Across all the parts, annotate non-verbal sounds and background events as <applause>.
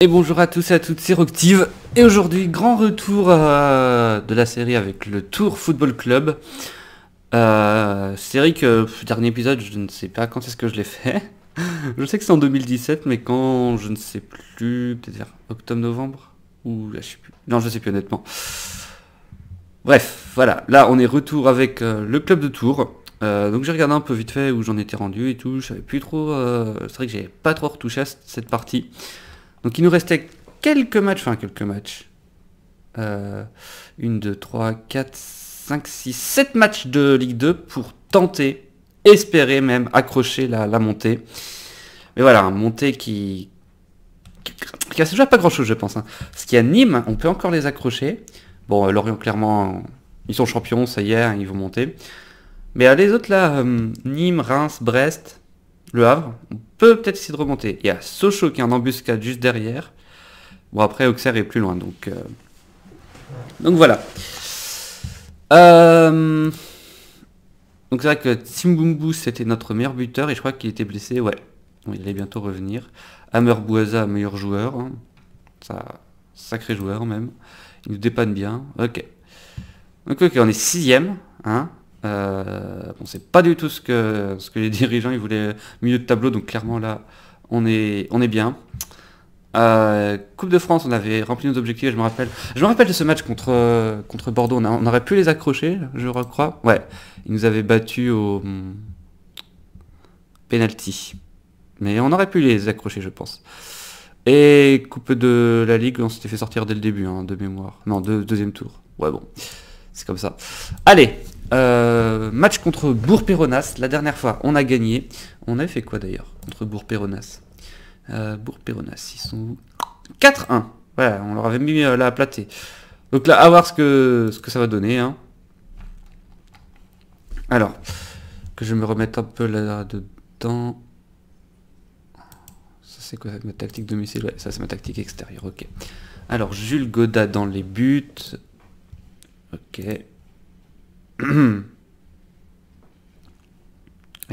Et bonjour à tous et à toutes, c'est Roctive. Et aujourd'hui, grand retour euh, de la série avec le Tour Football Club. Euh, série que, dernier épisode, je ne sais pas quand est-ce que je l'ai fait. <laughs> je sais que c'est en 2017, mais quand, je ne sais plus, peut-être octobre-novembre Ou là, je sais plus. Non, je sais plus honnêtement. Bref, voilà, là on est retour avec euh, le club de Tours. Donc j'ai regardé un peu vite fait où j'en étais rendu et tout. Je savais plus trop. c'est vrai que j'avais pas trop retouché à cette partie. Donc il nous restait quelques matchs, enfin quelques matchs. Euh, une, deux, trois, quatre, cinq, six, sept matchs de Ligue 2 pour tenter, espérer même accrocher la, montée. Mais voilà, montée qui. qui, qui a déjà pas grand chose, je pense. Hein. Parce qu'il y a Nîmes, on peut encore les accrocher. Bon, euh, Lorient, clairement, ils sont champions, ça y est, hein, ils vont monter. Mais euh, les autres là, euh, Nîmes, Reims, Brest, Le Havre, on peut peut-être essayer de remonter. Il y a Sochaux qui est en embuscade juste derrière. Bon après Auxerre est plus loin donc. euh, Donc voilà. Euh, Donc c'est vrai que Timbumbu c'était notre meilleur buteur et je crois qu'il était blessé, ouais. Il allait bientôt revenir. Hammer Bouaza, meilleur joueur. hein. Sacré joueur même. Il nous dépanne bien. Ok. Donc ok, on est sixième. Hein. Euh, bon, c'est pas du tout ce que, ce que les <laughs> dirigeants ils voulaient milieu de tableau, donc clairement là, on est, on est bien. Euh, coupe de France, on avait rempli nos objectifs, je me rappelle. Je me rappelle de ce match contre, contre Bordeaux, on, aurait pu les accrocher, je crois. Ouais, ils nous avaient battus au hum, penalty. Mais on aurait pu les accrocher, je pense. Et coupe de la Ligue, on s'était fait sortir dès le début, hein, de mémoire. Non, de- deuxième tour. Ouais, bon, c'est comme ça. Allez, euh, match contre Bourg-Péronas. La dernière fois, on a gagné. On avait fait quoi d'ailleurs contre Bourg-Péronas euh, Bourg-Péronas, ils sont où 4-1. Voilà, on leur avait mis euh, là à plater. Donc là, à voir ce que, ce que ça va donner. hein. Alors, que je me remette un peu là-dedans. Ça c'est quoi ma tactique domicile Ouais, ça c'est ma tactique extérieure, ok. Alors, Jules Goda dans les buts. Ok. Et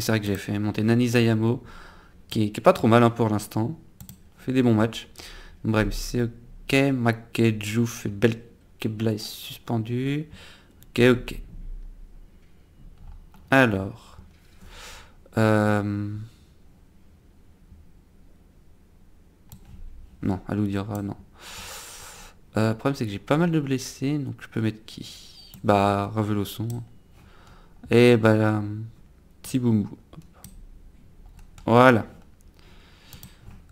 c'est vrai que j'ai fait monter Nani Zayamo, qui est, qui est pas trop mal hein, pour l'instant. Fait des bons matchs. Bref, c'est ok. Makedjou fait belle Kebla est suspendu. Ok, ok. Alors. Euh... Non, Alou dira non. Euh, le problème c'est que j'ai pas mal de blessés, donc je peux mettre qui? Bah, Raveloson. Et bah, euh, Tibumbu. Voilà.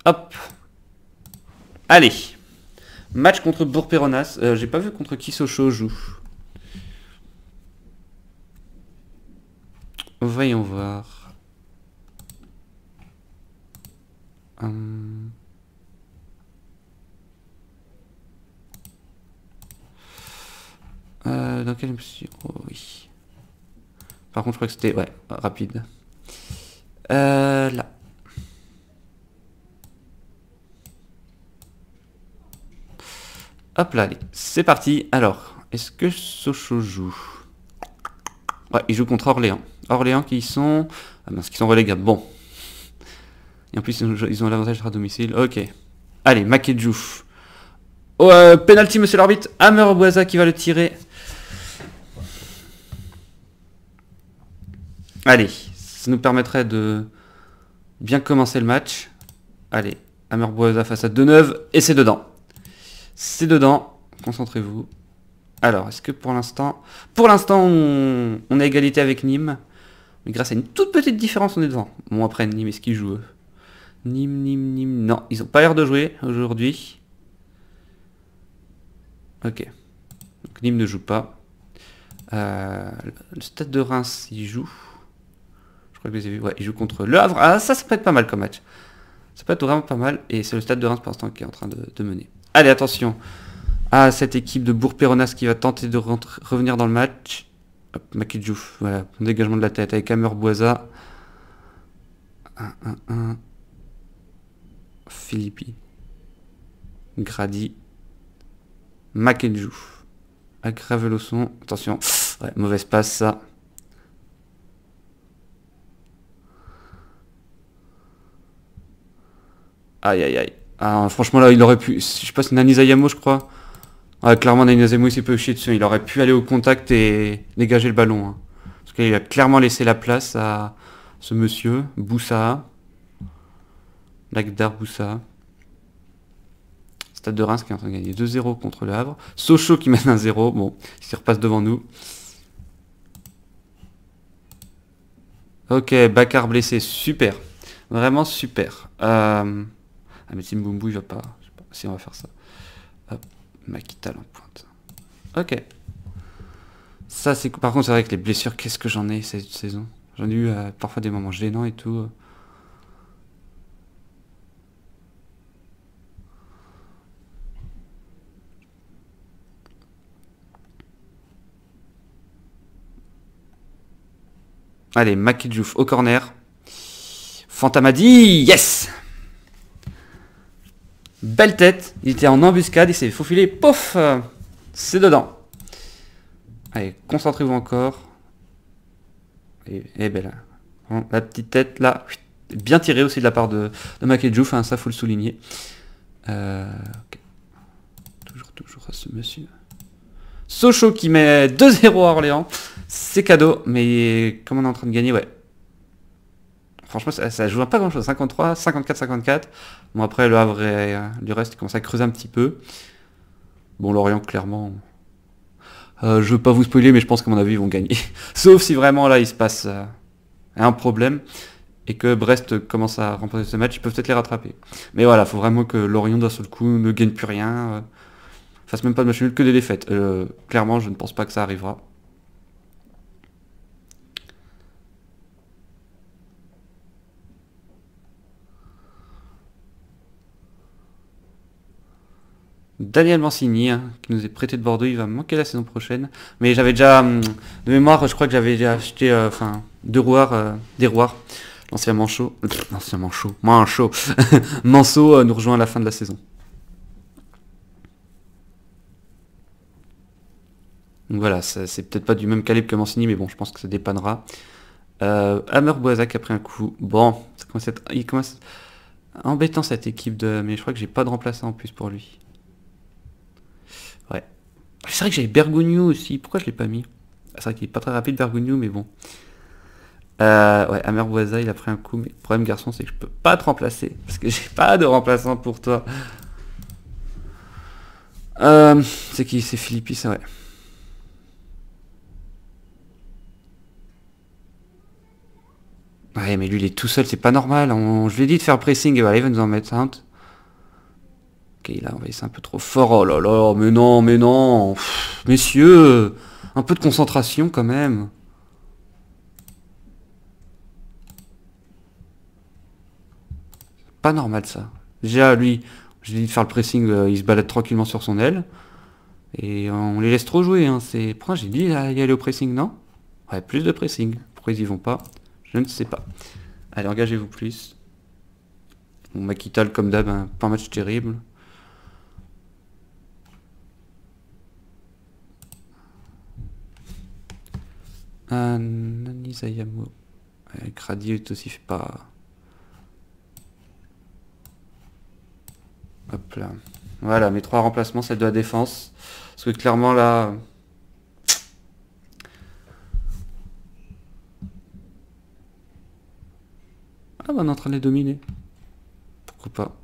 Hop. Allez. Match contre Bourg-Péronas. Euh, j'ai pas vu contre qui Sochaux joue. Voyons voir. Hum. Euh, dans quelle émission Oh oui. Par contre, je crois que c'était... Ouais, rapide. Euh, là. Hop là, allez, c'est parti. Alors, est-ce que Sochaux joue? Ouais, il joue contre Orléans. Orléans qui sont... Ah mince, qui sont relégables. Bon. Et en plus, ils ont, l'avantage d'être à domicile. Ok. Allez, Makedjouf. Oh, euh, penalty, monsieur l'arbitre. Hammer Boisa qui va le tirer. Allez, ça nous permettrait de bien commencer le match. Allez, Hammer Boisa face à Deneuve. Et c'est dedans. C'est dedans. Concentrez-vous. Alors, est-ce que pour l'instant... Pour l'instant, on... on à égalité avec Nîmes? Mais grâce à une toute petite différence, on est devant. Bon, après, Nîmes, est-ce qu'ils jouent? Nîmes, Nîmes, Nîmes... Non, ils ont pas l'air de jouer aujourd'hui. Ok. Donc Nîmes ne joue pas. Euh, le stade de Reims, il joue. Crois que. Ouais, il joue contre Le Havre. Ah, ça, ça peut être pas mal comme match. Ça peut être vraiment pas mal. Et c'est le stade de Reims pour l'instant qui est en train de, mener. Allez, attention à cette équipe de Bourg-Péronas qui va tenter de revenir dans le match. Hop, Makidjouf, voilà, dégagement de la tête avec Hammer Boisa. 1-1-1. Philippi. Grady. Makidjouf. Aggrave le son. Attention. Mauvaise passe ça. Aïe aïe aïe. Ah, franchement, là, il aurait pu... Je sais pas, je crois. Clairement, Nani Zayamo, il s'est peu chier dessus. Il aurait pu aller au contact et dégager le ballon. hein. Parce qu'il a clairement laissé la place à ce monsieur, Boussa. Lagdar Boussa. Stade de Reims qui est en train de gagner 2-0 contre le Havre. Sochaux qui mène 1-0. Bon, il se repasse devant nous. Ok, Bakar blessé, super. Vraiment super. Euh... Ah mais Tim Bumbu il va pas. je sais pas si on va faire ça. Hop, Makital en pointe. Ok. Ça c'est. Par contre c'est vrai que les blessures, qu'est-ce que j'en ai cette saison? J'en ai eu euh, parfois des moments gênants et tout. Allez, Makidjouf au corner. Fantamadi, yes Belle tête, il était en embuscade, il s'est faufilé, pouf C'est dedans. Allez, concentrez-vous encore. Et, et ben là, Bon, la petite tête là, bien tirée aussi de la part de, de Makidjouf, hein, ça faut le souligner. Euh. Toujours, toujours à ce monsieur. Sochaux qui met 2-0 à Orléans. C'est cadeau, mais comme on est en train de gagner, ouais. Franchement, ça, ça joue pas grand chose. 53, 54, 54. Bon, après, le Havre et euh, du reste, commence à creuser un petit peu. Bon, Lorient, clairement. Euh, je veux pas vous spoiler, mais je pense qu'à mon avis, ils vont gagner. <laughs> Sauf si vraiment, là, il se passe euh, un problème et que Brest commence à remporter ce match, ils peuvent peut-être les rattraper. Mais voilà, faut vraiment que Lorient, d'un seul coup, ne gagne plus rien. Fasse même pas de match que des défaites. Clairement, je ne pense pas que ça arrivera. Daniel Mancini, hein, qui nous est prêté de Bordeaux, il va manquer la saison prochaine. Mais j'avais déjà, hum, de mémoire, je crois que j'avais déjà acheté euh, enfin deux rouards, euh, des. L'ancien manchot, <laughs> l'ancien manchot, manchot, <laughs> Manceau euh, nous rejoint à la fin de la saison. Donc voilà, c'est peut-être pas du même calibre que Mancini, mais bon, je pense que ça dépannera. Euh, Hammer Boisac après un coup. Bon, ça commence à être- il commence embêtant cette équipe de, mais je crois que j'ai pas de remplaçant en plus pour lui. Ouais. C'est vrai que j'avais Bergogneau aussi. Pourquoi je l'ai pas mis? Ah, C'est vrai qu'il est pas très rapide Bergogneau, mais bon. Euh, ouais, Amer Boisa, il a pris un coup, mais le problème garçon, c'est que je peux pas te remplacer parce que <laughs> j'ai pas de remplaçant pour toi. Euh, c'est qui? C'est Philippi, c'est vrai. Ouais, mais lui, il est tout seul, c'est pas normal. Je lui ai dit de faire pressing et voilà, il va nous en mettre un. Ok, là, on va essayer un peu trop fort. Oh là là, mais non, mais non. Messieurs, un peu de concentration quand même. Pas normal ça. Déjà, lui, je lui ai dit de faire le pressing, euh, il se balade tranquillement sur son aile. Et on les laisse trop jouer. Hein. J'ai dit d'y aller au pressing, non? Ouais, plus de pressing. Pourquoi ils y vont pas? Je ne sais pas. Allez, engagez-vous plus. Bon, Makital, comme d'hab, hein, pas un match terrible. Euh, Nani Zayamo. Ouais, Grady est aussi fait pas. Hop là. Voilà, mes trois remplacements, celle de la défense. Parce que clairement là. Ah bah on est en train de les dominer. Pourquoi pas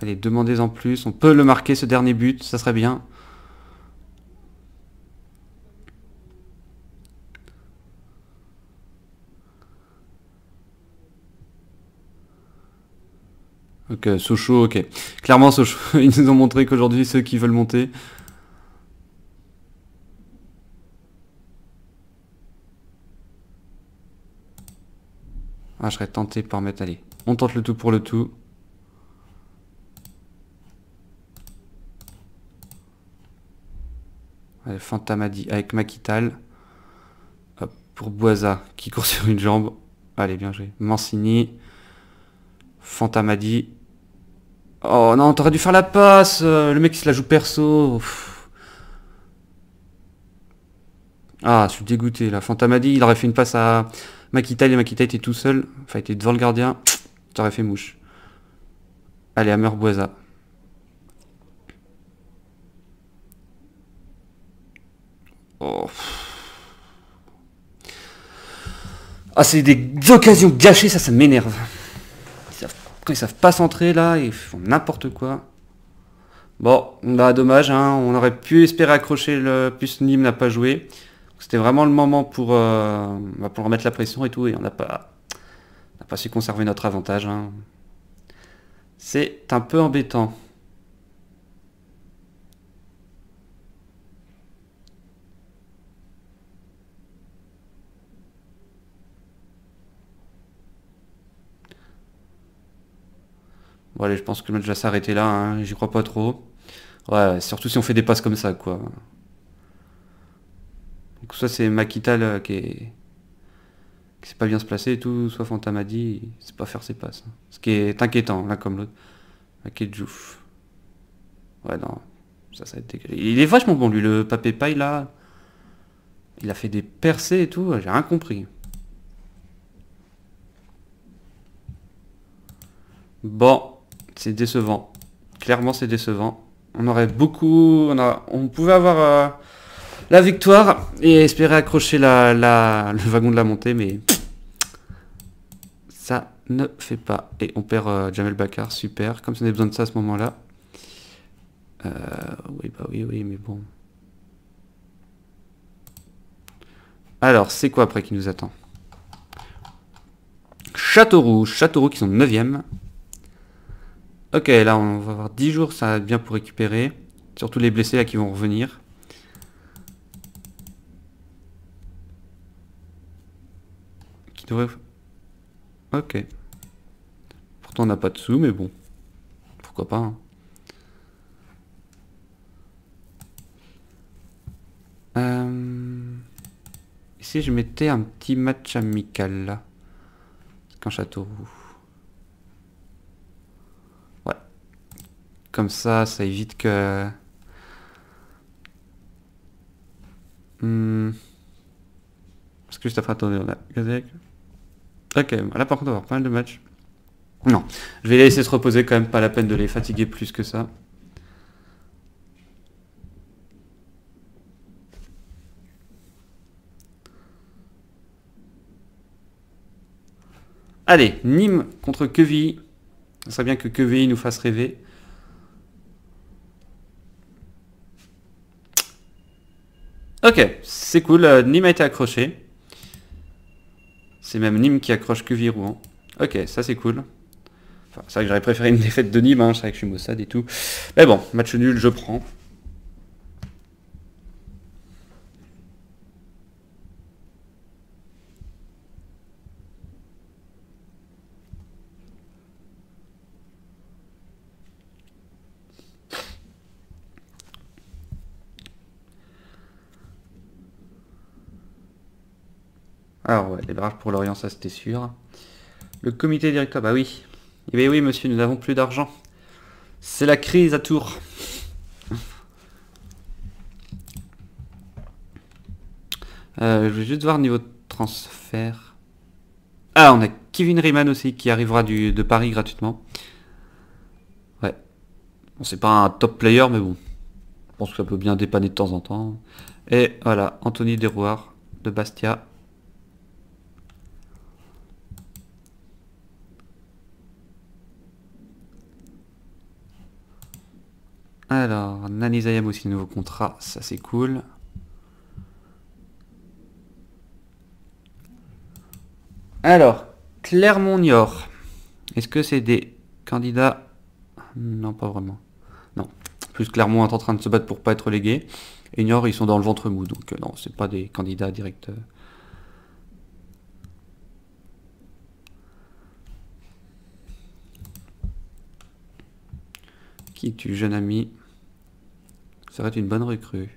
Allez, demandez en plus. On peut le marquer ce dernier but, ça serait bien. Ok, Sochaux, ok. Clairement, Sochaux, <laughs> ils nous ont montré qu'aujourd'hui, ceux qui veulent monter. Ah, je serais tenté par mettre, allez, on tente le tout pour le tout. Allez, Fantamadi avec Makital. Pour Boisa qui court <laughs> sur une jambe. Allez, bien joué. Mancini. Fantamadi. Oh non, t'aurais dû faire la passe. euh, Le mec il se la joue perso. Ah, je suis dégoûté là. Fantamadi, il aurait fait une passe à Makita et Makita était tout seul. Enfin, il était devant le gardien. T'aurais fait mouche. Allez, Hammer Boisa. Oh. Ah, c'est des occasions gâchées, ça, ça m'énerve. Quand ils savent pas centrer là, ils font n'importe quoi. Bon, bah dommage, hein, on aurait pu espérer accrocher le plus Nîmes n'a pas joué. C'était vraiment le moment pour, euh, bah, remettre la pression et tout, et on n'a pas, on n'a pas su conserver notre avantage. hein. C'est un peu embêtant. Bon allez, je pense que le match va s'arrêter là, hein, j'y crois pas trop. Ouais, surtout si on fait des passes comme ça, quoi. Donc soit c'est Makita là, qui est... qui sait pas bien se placer et tout, soit Fantamadi, il sait pas faire ses passes. hein. Ce qui est inquiétant, l'un comme l'autre. Akedjouf. Ouais, non, ça, ça va être dégueulasse. Il est vachement bon, lui, le papé paille, là. Il a fait des percées et tout, j'ai rien compris. Bon, c'est décevant. Clairement, c'est décevant. On aurait beaucoup... On, a- on pouvait avoir euh, la victoire et espérer accrocher la, la- le wagon de la montée, mais... Ça ne fait pas. Et on perd euh, Jamel Bakar, super. Comme si on avait besoin de ça à ce moment-là. Euh, oui, bah oui, oui, mais bon. Alors, c'est quoi après qui nous attend? Châteauroux. Châteauroux qui sont 9ème. Ok, là on va avoir 10 jours, ça va être bien pour récupérer. Surtout les blessés là qui vont revenir. Qui devrait... Ok. Pourtant on n'a pas de sous, mais bon. Pourquoi pas. hein. Euh, si je mettais un petit match amical là Qu'un Châteauroux. Comme ça, ça évite que... Hmm. Parce que juste après, attendez, on a. Ok, là par contre, on va avoir pas mal de matchs. Non, je vais les laisser se reposer quand même, pas la peine de les fatiguer plus que ça. Allez, Nîmes contre Quevilly. Ce serait bien que Quevilly nous fasse rêver. Ok, c'est cool. euh, Nîmes a été accroché. C'est même Nîmes qui accroche Quevilly Rouen. Ok, ça c'est cool. Enfin, c'est vrai que j'aurais préféré une <laughs> défaite de Nîmes, hein, c'est vrai que je suis maussade et tout. Mais bon, match nul, je prends. Alors ouais, les barrages pour Lorient, ça c'était sûr. Le comité directeur, bah oui. Eh bien oui monsieur, nous n'avons plus d'argent. C'est la crise à Tours. Euh, je vais juste voir niveau transfert. Ah, on a Kevin Riemann aussi qui arrivera de Paris gratuitement. Ouais. Bon, c'est pas un top player, mais bon. Je pense que ça peut bien dépanner de temps en temps. Et voilà, Anthony Derouard de Bastia. Alors, Nani Zayam aussi, nouveau contrat, ça c'est cool. Alors, Clermont-Niort. Est-ce que c'est des candidats? Non, pas vraiment. Non. Plus Clermont est en train de se battre pour pas être légué. Et Niort, ils sont dans le ventre mou, donc euh, non, c'est pas des candidats directs. euh. Qui jeune ami serait une bonne recrue.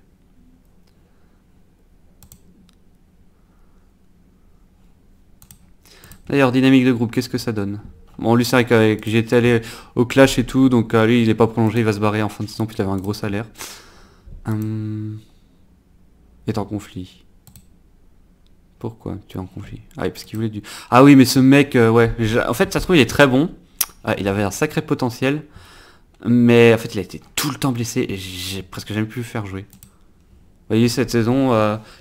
D'ailleurs, dynamique de groupe, qu'est-ce que ça donne? Bon, lui, c'est vrai que j'étais allé au clash et tout, donc euh, lui, il est pas prolongé, il va se barrer en fin de saison, puis il avait un gros salaire. Hum... Est en conflit. Pourquoi tu es en conflit? Ah oui, parce qu'il voulait du... Ah oui, mais ce mec, euh, ouais. En fait, ça se trouve, il est très bon. Ah, il avait un sacré potentiel. Mais en fait, il a été tout le temps blessé et j'ai presque jamais pu le faire jouer. Vous voyez, cette saison,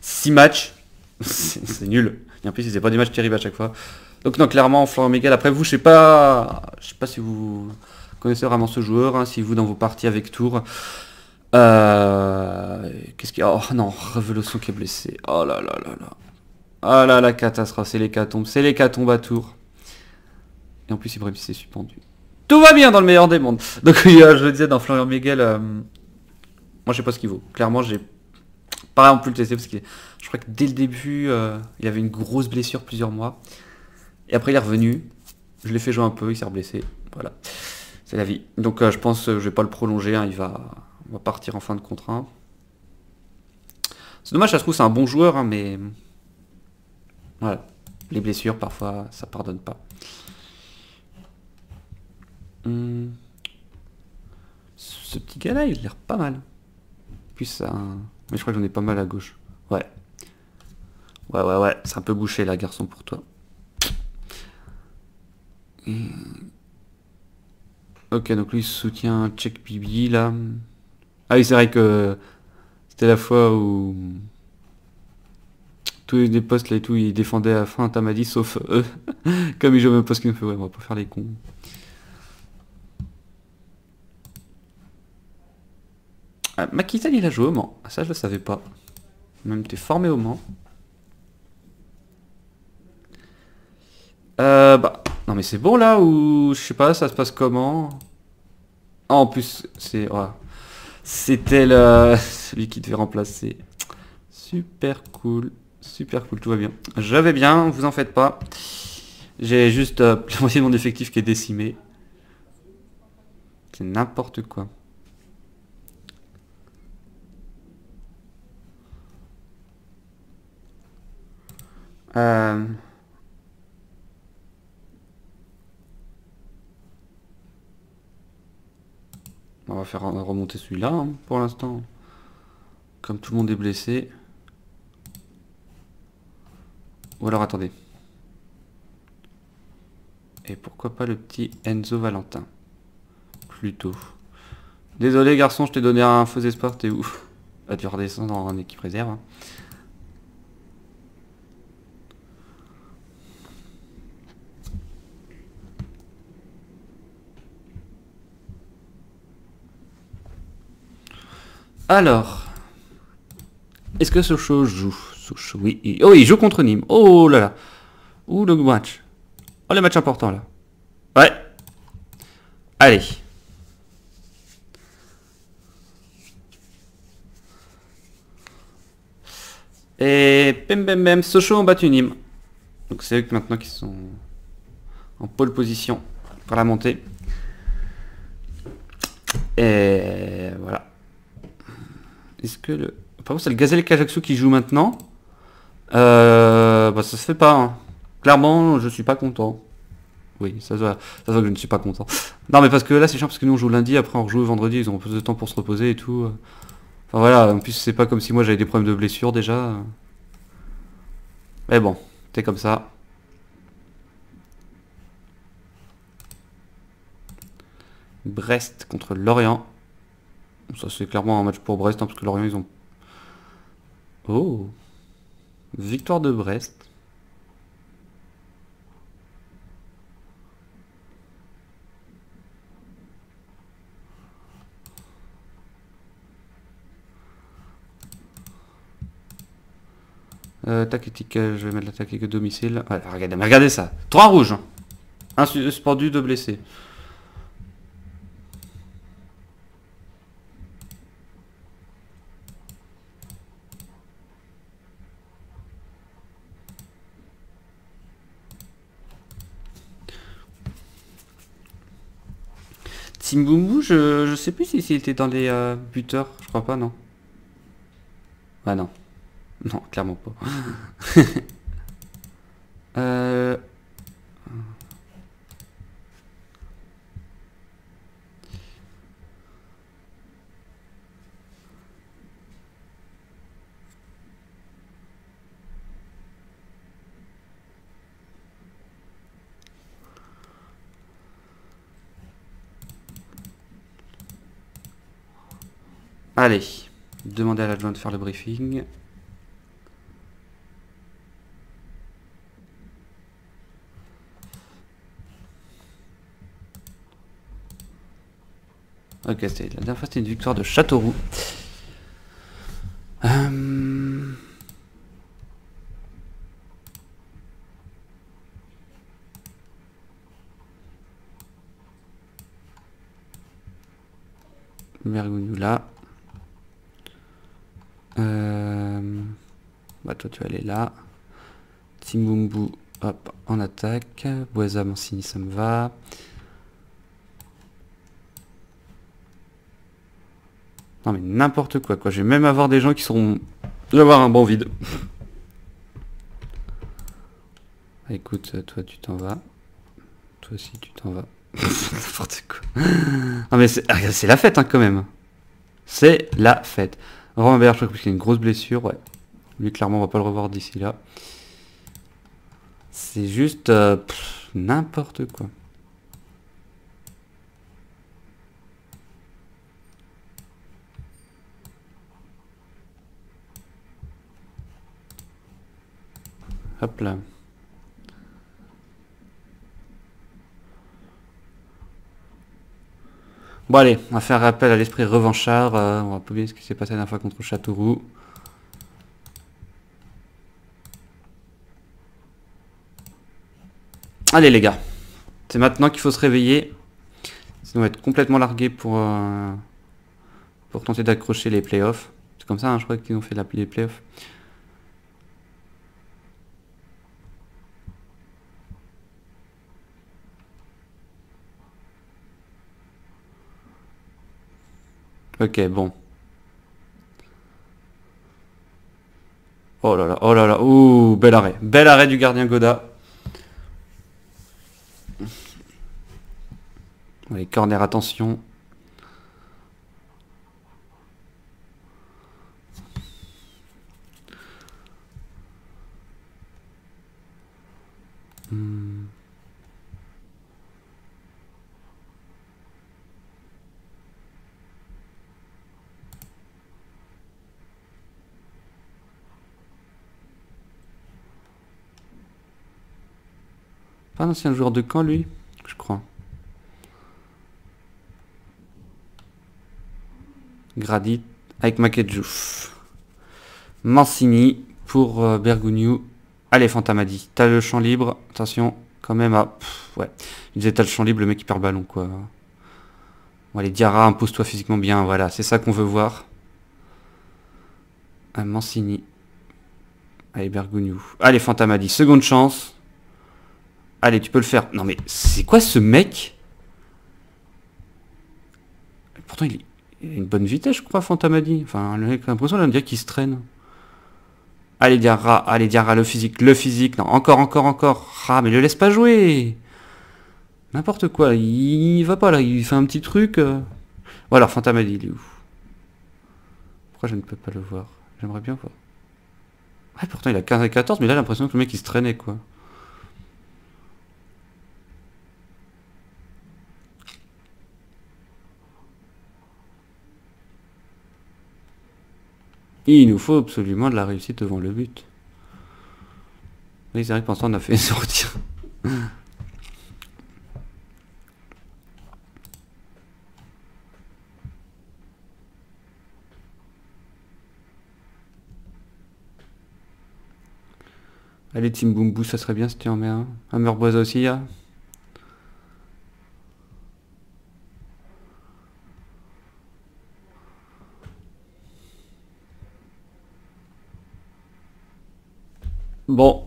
6 euh, matchs. <laughs> c'est nul. Et en plus, c'est pas des matchs terribles à chaque fois. Donc non, clairement, Florent Miguel. Après vous, je sais pas, je sais pas si vous connaissez vraiment ce joueur, hein, si vous dans vos parties avec Tours. Euh, Qu'est-ce a? Oh non, Reveloson qui est blessé. Oh là là là là. Oh là la catastrophe, c'est l'hécatombe, c'est l'hécatombe à Tours. Et en plus, Ibrahim s'est suspendu. Tout va bien dans le meilleur des mondes. Donc <laughs> euh, je le disais dans Florian Miguel, euh, moi je sais pas ce qu'il vaut. Clairement, j'ai pas on peut le tester parce que je crois que dès le début, euh, il avait une grosse blessure plusieurs mois. Et après, il est revenu. Je l'ai fait jouer un peu, il s'est blessé. Voilà. C'est la vie. Donc, je pense que je vais pas le prolonger. Hein. il va, va partir en fin de contrat. C'est dommage, ça se trouve, c'est un bon joueur, hein, mais. Voilà. Les blessures, parfois, ça pardonne pas. Hmm. Ce petit gars-là, il a l'air pas mal. Puis ça. Mais je crois que j'en ai pas mal à gauche. Ouais. Ouais, ouais, ouais. C'est un peu bouché là, garçon, pour toi. Ok, donc lui il soutient Check Bibi là. Ah oui, c'est vrai que c'était la fois où tous les postes là et tout, ils défendaient à fin Tamadi sauf eux. <laughs> Comme ils jouent même poste qu'il fait, ouais, on va pas faire les cons. Ah, Makitan il a joué au Mans. Ah, ça je le savais pas. Même t'es formé au Mans. Euh, bah, non mais c'est bon là ou je sais pas, ça se passe comment? Ah, En plus, c'est... C'était le... <laughs> celui qui devait remplacer. Super cool, super cool, tout va bien. Je vais bien, vous en faites pas. J'ai juste euh, <laughs> la moitié de mon effectif qui est décimé. C'est n'importe quoi. Euh... On va faire remonter celui-là hein, pour l'instant. Comme tout le monde est blessé. Ou alors attendez. Et pourquoi pas le petit Enzo Valentin? Plutôt. Désolé garçon, je t'ai donné un faux espoir, t'es où? Va tu redescendre en équipe réserve. Hein. Alors, est-ce que Sochaux joue Sochaux, oui. Oh, il joue contre Nîmes. Oh là là. Ouh, le match. Oh, le match important là. Ouais. Allez. Et bim bim bim, Sochaux ont battu Nîmes. Donc c'est eux maintenant qui sont en pole position pour la montée. Et voilà. Est-ce que le... Par contre, c'est le Gazelle Kajaksu qui joue maintenant. Euh, bah, ça se fait pas. Hein. Clairement, je suis pas content. Oui, ça se, voit, ça que je ne suis pas content. Non, mais parce que là, c'est chiant parce que nous, on joue lundi, après, on rejoue vendredi, ils ont plus de temps pour se reposer et tout. Enfin, voilà, en plus, c'est pas comme si moi, j'avais des problèmes de blessure déjà. Mais bon, c'est comme ça. Brest contre Lorient. Ça c'est clairement un match pour Brest, hein, parce que Lorient ils ont... Oh Victoire de Brest. Euh, tactique, je vais mettre la tactique domicile. regardez, regardez ça. Trois rouges. Un suspendu, deux blessés. Simboumou, je, je sais plus s'il si était dans les euh, buteurs, je crois pas, non. Ah non. Non, clairement pas. <laughs> Allez, demandez à l'adjoint de faire le briefing. Ok, c'était la dernière fois c'était une victoire de Châteauroux. Mergounou là. Euh, Bah toi tu vas aller là. Timbumbu, hop, en attaque. Boisa, Mancini, ça me va. Non mais n'importe quoi quoi. Je vais même avoir des gens qui seront... Je vais avoir un bon vide. <laughs> Écoute, toi tu t'en vas. Toi aussi tu t'en vas. <laughs> N'importe quoi. Non mais c'est ah, c'est la fête hein, quand même. C'est la fête. Bayer, je crois qu'il a une grosse blessure, ouais. Lui clairement on va pas le revoir d'ici là. C'est juste euh, n'importe quoi. Hop là. Bon allez, on va faire appel à l'esprit revanchard. euh, on va pas oublier ce qui s'est passé la dernière fois contre Châteauroux. Allez les gars, c'est maintenant qu'il faut se réveiller. Sinon on va être complètement largué pour, euh, pour tenter d'accrocher les playoffs. C'est comme ça, hein, je crois qu'ils ont fait la, les playoffs. Ok, bon. Oh là là, oh là là, ouh, bel arrêt. Bel arrêt du gardien Goda. Allez, corner, attention. Hmm. Pas un ancien joueur de camp, lui Je crois. Gradit avec Makedjouf. Mancini pour euh. Allez, Fantamadi. T'as le champ libre. Attention, quand même à... pff, ouais. Il disait t'as le champ libre, le mec il perd le ballon, quoi. Bon, allez, Diarra, impose-toi physiquement bien. Voilà, c'est ça qu'on veut voir. Ah, Mancini. Allez, Bergogneau. Allez, Fantamadi. Seconde chance. Allez, tu peux le faire. Non mais c'est quoi ce mec? Pourtant il, a une bonne vitesse, je crois, Fantamadi. Enfin, a l'impression de dire qu'il se traîne. Allez, Diarra, allez, Diarra, le physique, le physique. Non, encore, encore, encore. Ah, mais le laisse pas jouer. N'importe quoi. Il, il va pas là, il fait un petit truc. euh. Bon Fantamadi, il est où? Pourquoi je ne peux pas le voir? J'aimerais bien voir. Ouais, pourtant il a 15 et 14, mais là, j'ai l'impression que le mec il se traînait, quoi. Il nous faut absolument de la réussite devant le but. Oui, c'est vrai que pour on a fait <laughs> zéro tir. Allez, Boom ça serait bien si tu en mets un. Un Meurboisa aussi, là? Bon.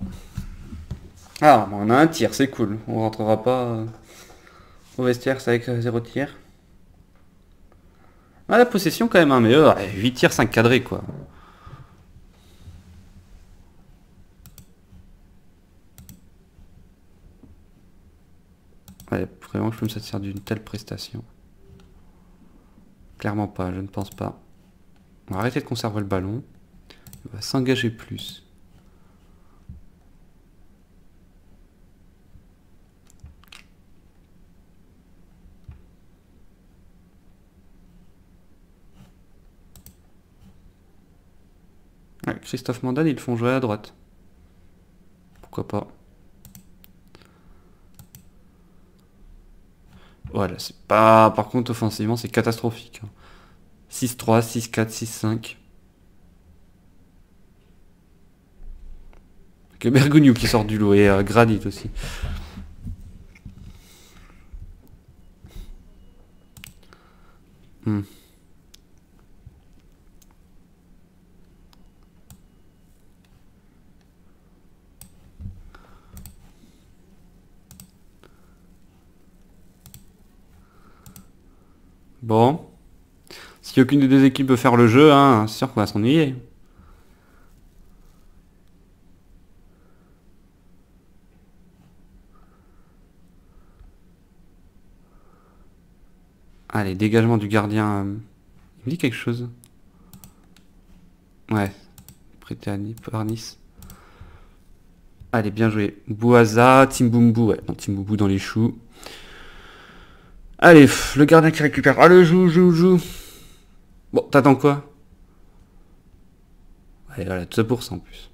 Ah, on a un tir, c'est cool. On rentrera pas euh, au vestiaire, avec euh, zéro tir. Ah, la possession quand même, hein, mais eux, 8 tirs, 5 cadrés, quoi. Ouais, vraiment, je peux me satisfaire d'une telle prestation. Clairement pas, je ne pense pas. On va arrêter de conserver le ballon. On va s'engager plus. Christophe Mandane, ils font jouer à droite. Pourquoi pas Voilà, c'est pas... Par contre, offensivement, c'est catastrophique. 6-3, 6-4, 6-5. Que Bergogneau qui sort du lot et euh, aussi. Hmm. Bon. Si aucune des deux équipes veut faire le jeu, hein, c'est sûr qu'on va s'ennuyer. Allez, dégagement du gardien. Il me dit quelque chose. Ouais. Prêté à Nice. Allez, bien joué. Bouaza, Timbumbu. Ouais, non, Timbumbu dans les choux. Allez, le gardien qui récupère. Le joue, joue, joue. Bon, t'attends quoi? Allez, voilà, tout ça pour en plus.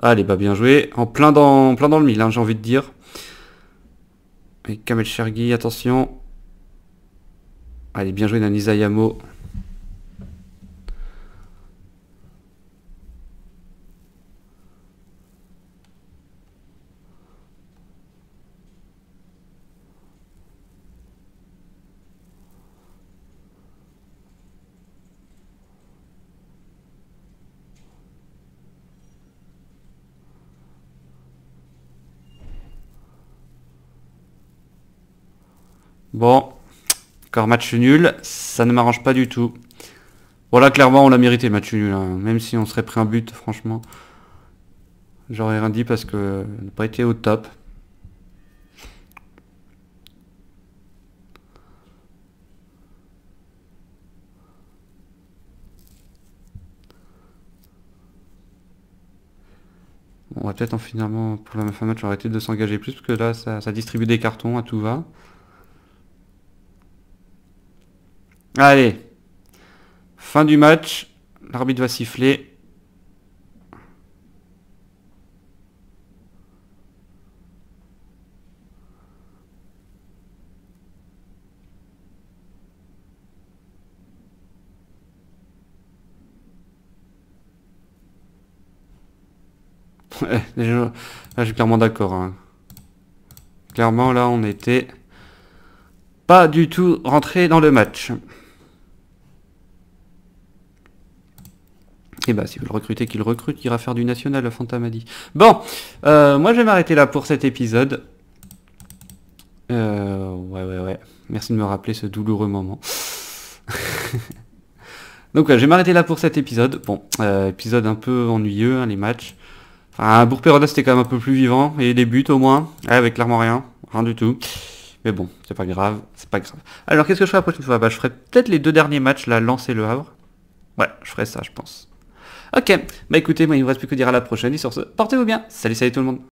Allez, bah bien joué. En plein dans, plein dans le mille, hein, j'ai envie de dire. Et Kamel Chergui, attention. Allez, bien joué Nanisa Yamo. Bon, encore match nul, ça ne m'arrange pas du tout. Voilà, clairement, on l'a mérité le match nul. hein. Même si on serait pris un but, franchement. J'aurais rien dit parce que n'a pas été au top. On va peut-être en finalement, pour la fin match, arrêter de s'engager plus, parce que là, ça, ça distribue des cartons à tout va. Allez. Fin du match. L'arbitre va siffler. <laughs> Là, je suis clairement d'accord. hein. Clairement, là, on était pas du tout rentré dans le match. Et bah, s'il veut le recruter, qu'il recrute, il ira faire du national, m'a dit. Bon, euh, moi je vais m'arrêter là pour cet épisode. Euh, ouais, ouais, ouais. Merci de me rappeler ce douloureux moment. <laughs> Donc ouais, je vais m'arrêter là pour cet épisode. Bon, euh, épisode un peu ennuyeux, hein, les matchs. Enfin, Bourg-Péroda c'était quand même un peu plus vivant. Et les buts au moins. Ouais, avec clairement rien. Rien du tout. Mais bon, c'est pas grave. C'est pas grave. Alors qu'est-ce que je ferai la prochaine fois? Bah je ferai peut-être les deux derniers matchs, là, Lens et Le Havre. Ouais, je ferai ça, je pense. Ok, bah écoutez, moi il ne me reste plus que dire à la prochaine. Et sur ce, portez-vous bien. Salut, salut tout le monde.